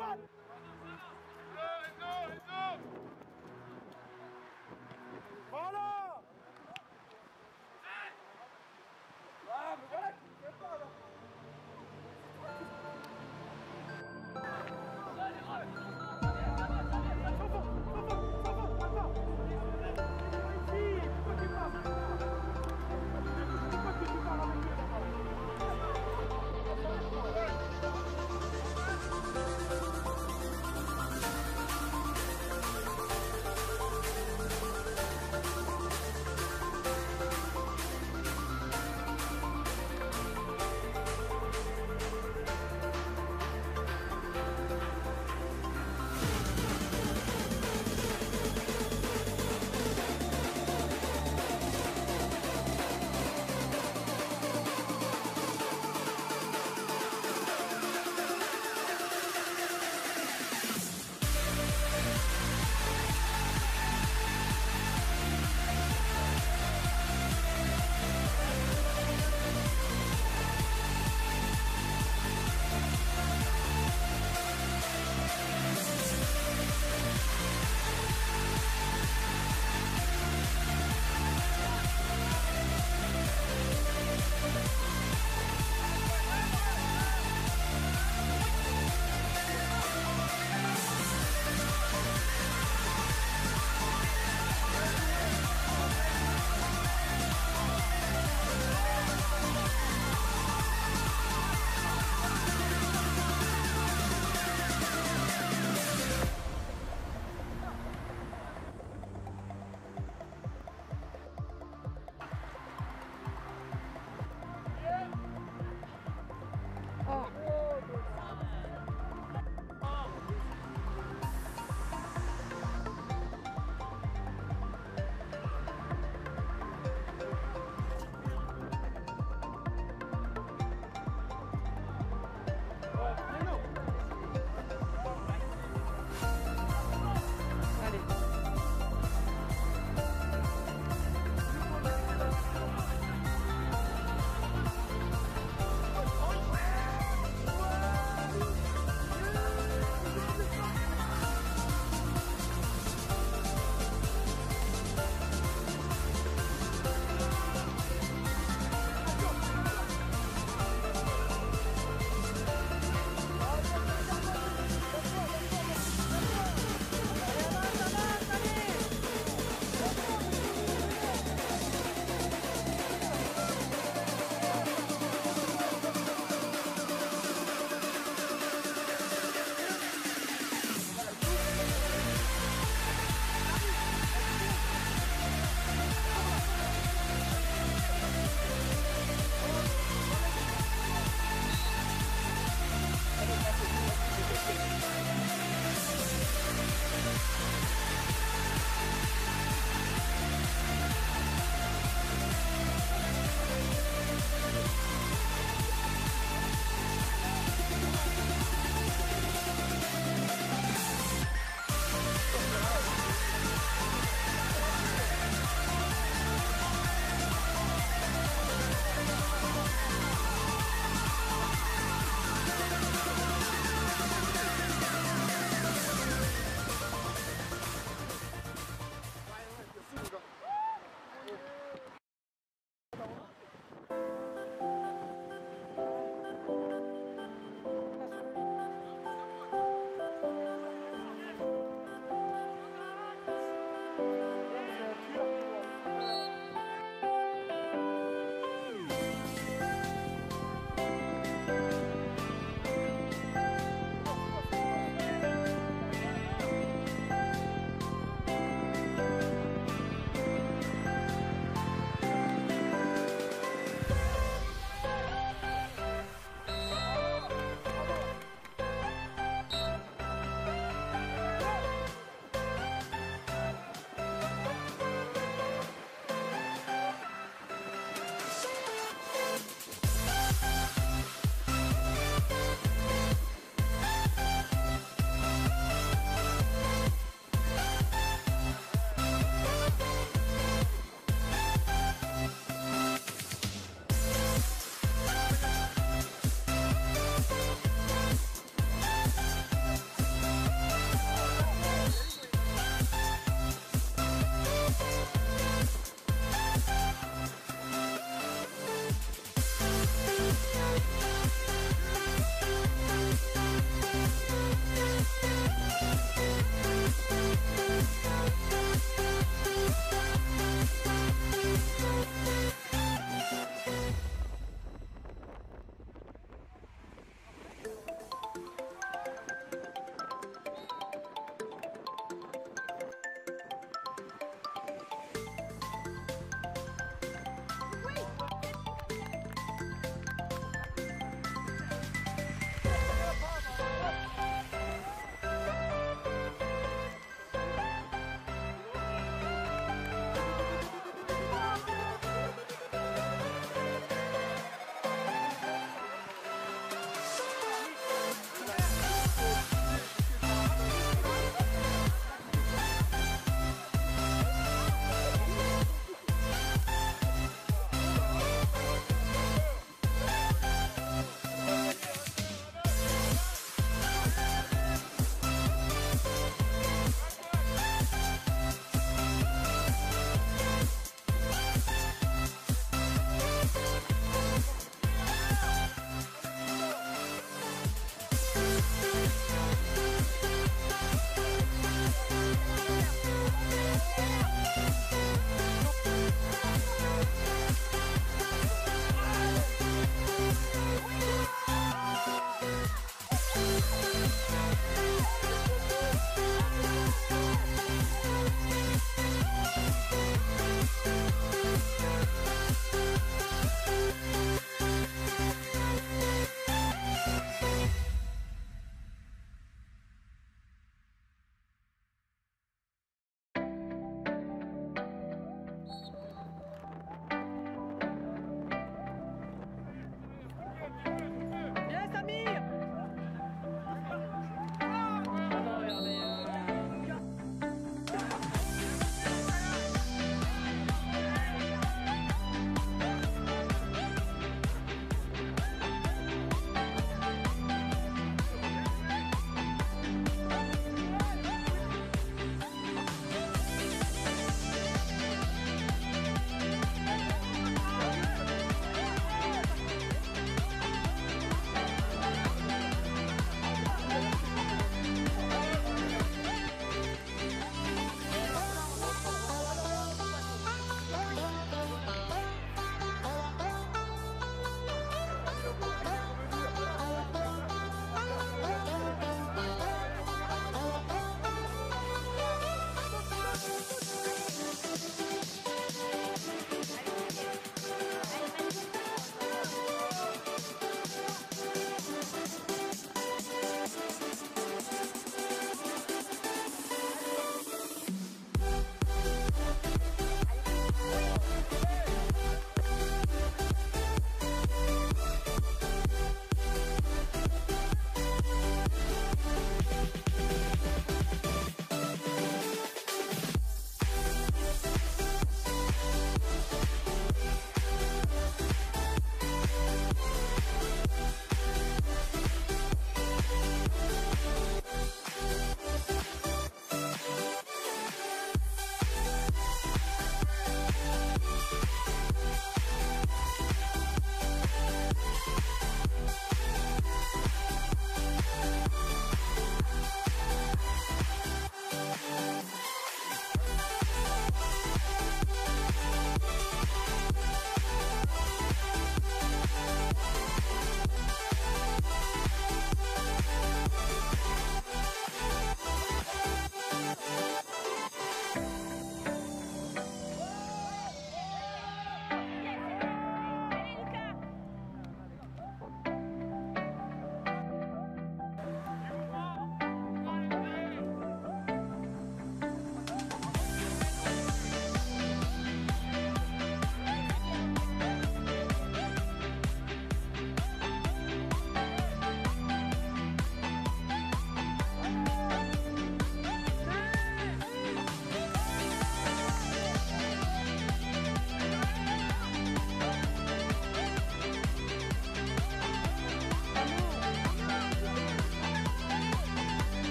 one.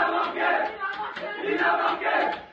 Dinamite! Dinamite!